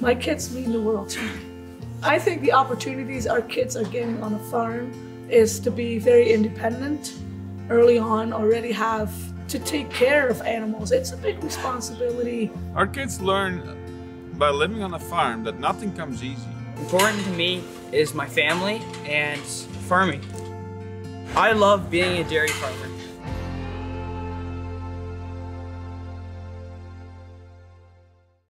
My kids mean the world to me. I think the opportunities our kids are getting on a farm is to be very independent early on, already have to take care of animals. It's a big responsibility. Our kids learn by living on a farm that nothing comes easy. Important to me is my family and farming. I love being a dairy farmer.